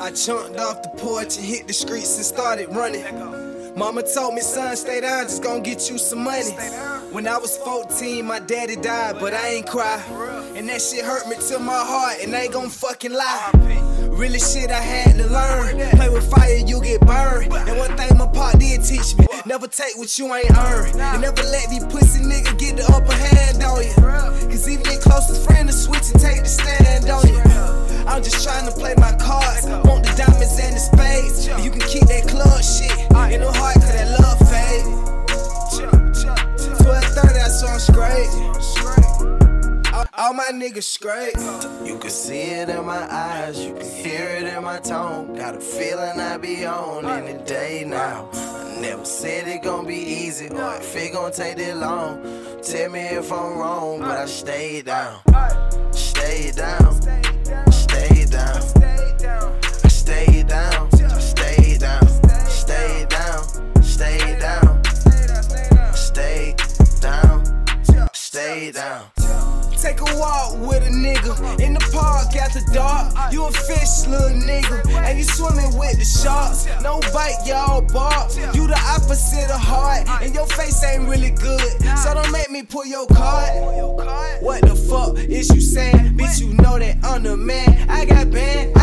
I jumped off the porch and hit the streets and started running. Mama told me, son, stay down, just gonna get you some money. When I was 14, my daddy died, but I ain't cry. And that shit hurt me to my heart, and I ain't gon' fucking lie. Really shit I had to learn. Play with fire, you get burned. And one thing my pop did teach me never take what you ain't earned. And never let these pussy niggas get the upper hand on you. Cause even your closest friend All, my niggas straight. You can see it in my eyes, you can hear it in my tone. Got a feeling I be on any day now. I never said it gon' be easy or if it gon' take that long. Tell me if I'm wrong, but I stay down. Stay down. Take a walk with a nigga in the park after dark. You a fish, little nigga, and you swimming with the sharks. No bite, y'all bark. You the opposite of hard, and your face ain't really good. So don't make me pull your card. What the fuck is you saying? Bitch, you know that I'm the man. I got band,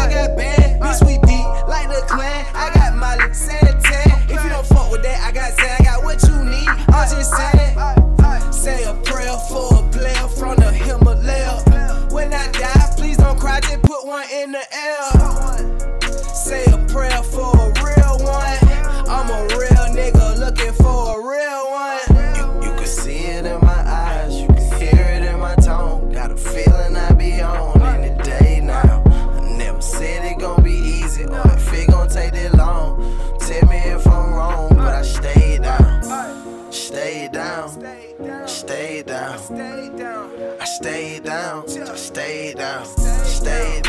down. I stayed down. I stayed down. Stayed down. Stayed down.